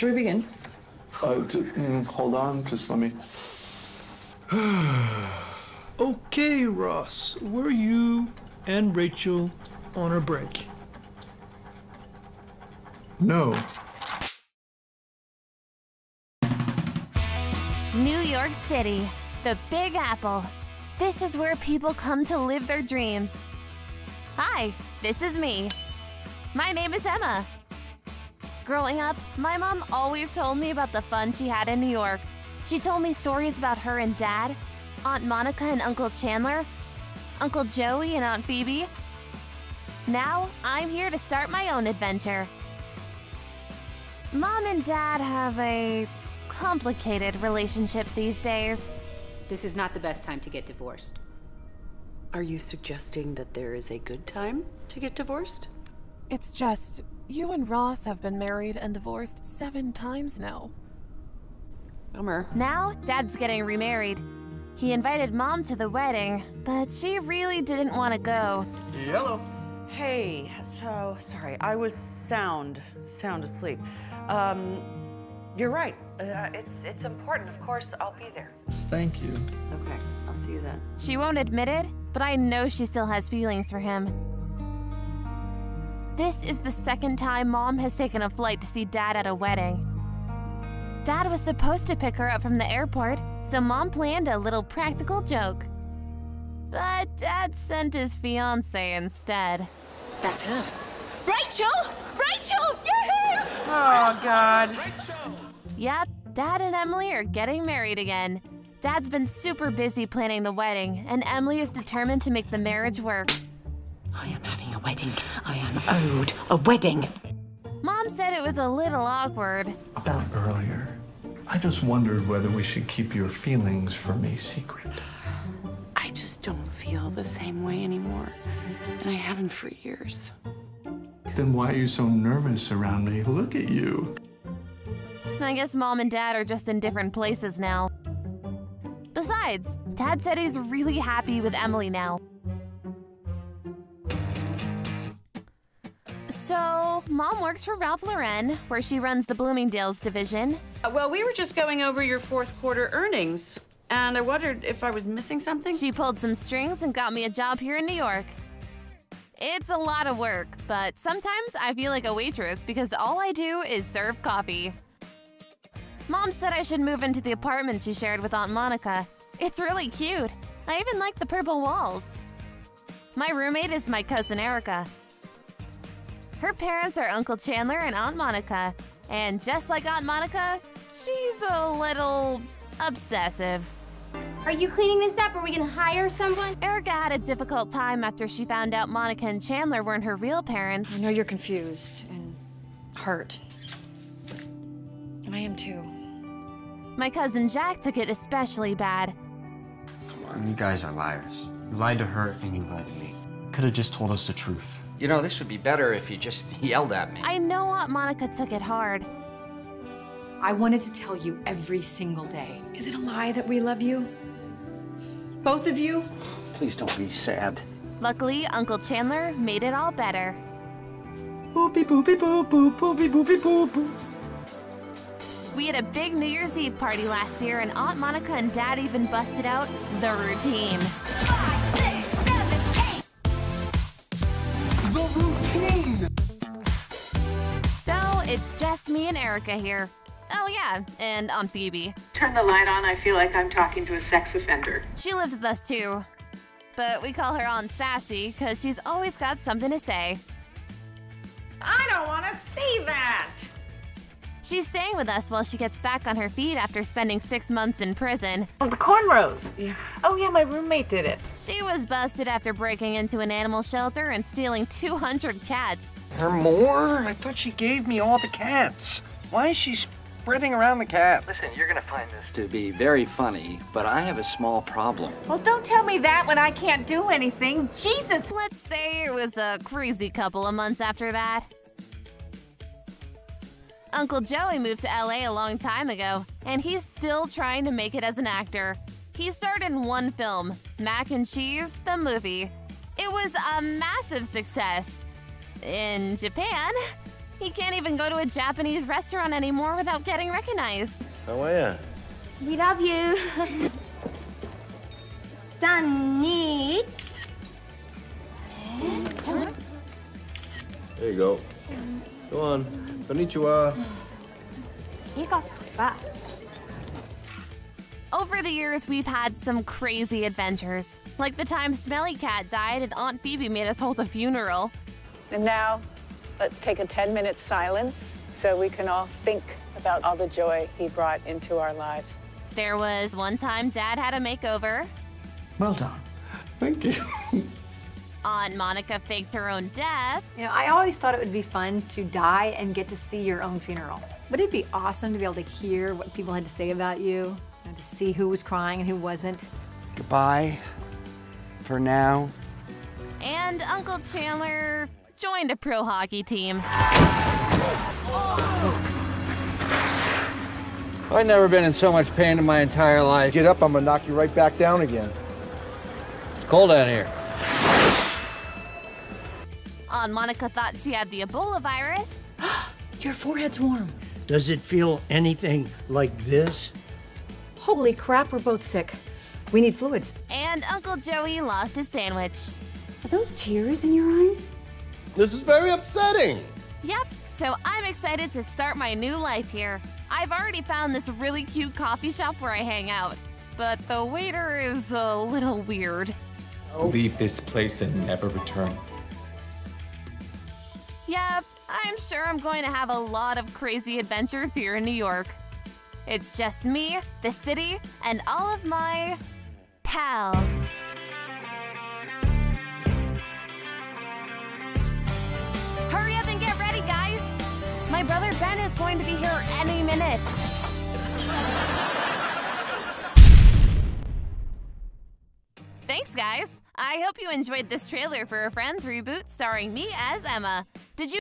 Should we begin? Uh, t- mm, hold on, just let me. Okay, Ross, were you and Rachel on a break? No. New York City, the Big Apple. This is where people come to live their dreams. Hi, this is me. My name is Emma. Growing up, my mom always told me about the fun she had in New York. She told me stories about her and Dad, Aunt Monica and Uncle Chandler, Uncle Joey and Aunt Phoebe. Now, I'm here to start my own adventure. Mom and Dad have a complicated relationship these days. This is not the best time to get divorced. Are you suggesting that there is a good time to get divorced? It's just, you and Ross have been married and divorced seven times now. Bummer. Now, Dad's getting remarried. He invited Mom to the wedding, but she really didn't want to go. Yellow. Hey, so sorry, I was sound, sound asleep. Um, you're right. Uh, it's it's important. Of course, I'll be there. Thank you. Okay, I'll see you then. She won't admit it, but I know she still has feelings for him. This is the second time Mom has taken a flight to see Dad at a wedding. Dad was supposed to pick her up from the airport, so Mom planned a little practical joke. But Dad sent his fiance instead. That's her. Rachel! Rachel! You're here! Oh God. Rachel! Yep, Dad and Emily are getting married again. Dad's been super busy planning the wedding, and Emily is determined to make the marriage work. I am having a wedding. I am owed a wedding. Mom said it was a little awkward. About earlier. I just wondered whether we should keep your feelings for me secret. I just don't feel the same way anymore, and I haven't for years. Then why are you so nervous around me? Look at you. I guess Mom and Dad are just in different places now. Besides, Dad said he's really happy with Emily now. Mom works for Ralph Lauren, where she runs the Bloomingdale's division. Uh, well, we were just going over your fourth quarter earnings, and I wondered if I was missing something. She pulled some strings and got me a job here in New York. It's a lot of work, but sometimes I feel like a waitress because all I do is serve coffee. Mom said I should move into the apartment she shared with Aunt Monica. It's really cute. I even like the purple walls. My roommate is my cousin Erica. Her parents are Uncle Chandler and Aunt Monica. And just like Aunt Monica, she's a little obsessive. Are you cleaning this up? Are we gonna hire someone? Erica had a difficult time after she found out Monica and Chandler weren't her real parents. I know you're confused and hurt. And I am too. My cousin Jack took it especially bad. Come on, you guys are liars. You lied to her and you lied to me. Could have just told us the truth. You know, this would be better if you just yelled at me. I know Aunt Monica took it hard. I wanted to tell you every single day. Is it a lie that we love you? Both of you? Please don't be sad. Luckily, Uncle Chandler made it all better. Boopy boopy boop boop boopy boopy boop boop. We had a big New Year's Eve party last year, and Aunt Monica and Dad even busted out the routine. Me and Erica here. Oh, yeah, and Aunt Phoebe. Turn the light on. I feel like I'm talking to a sex offender. She lives with us too. But we call her Aunt Sassy because she's always got something to say. I don't want to see that! She's staying with us while she gets back on her feet after spending six months in prison. Oh, the cornrows. Yeah. Oh, yeah, my roommate did it. She was busted after breaking into an animal shelter and stealing 200 cats. Her more? I thought she gave me all the cats. Why is she spreading around the cat? Listen, you're gonna find this to be very funny, but I have a small problem. Well, don't tell me that when I can't do anything. Jesus! Let's say it was a crazy couple of months after that. Uncle Joey moved to LA a long time ago, and he's still trying to make it as an actor. He starred in one film, Mac and Cheese, the movie. It was a massive success. In Japan, He can't even go to a Japanese restaurant anymore without getting recognized. Oh, How are ya? We love you. Sunny. There you go. Go on. Konnichiwa. You got. Over the years, we've had some crazy adventures. Like the time Smelly Cat died and Aunt Phoebe made us hold a funeral. And now, let's take a 10 minute silence so we can all think about all the joy he brought into our lives. There was one time Dad had a makeover. Well done. Thank you. Aunt Monica faked her own death. You know, I always thought it would be fun to die and get to see your own funeral. Would it be awesome to be able to hear what people had to say about you and to see who was crying and who wasn't? Goodbye. For now. And Uncle Chandler joined a pro hockey team. I've never been in so much pain in my entire life. Get up, I'm gonna knock you right back down again. It's cold out here. Aunt Monica thought she had the Ebola virus. Your forehead's warm. Does it feel anything like this? Holy crap, we're both sick. We need fluids. And Uncle Joey lost his sandwich. Are those tears in your eyes? This is very upsetting. Yep, so I'm excited to start my new life here. I've already found this really cute coffee shop where I hang out, but the waiter is a little weird. Leave this place and never return. Yep, I'm sure I'm going to have a lot of crazy adventures here in New York. It's just me, the city, and all of my pals. My brother Ben is going to be here any minute. Thanks, guys. I hope you enjoyed this trailer for a Friends reboot starring me as Emma. Did you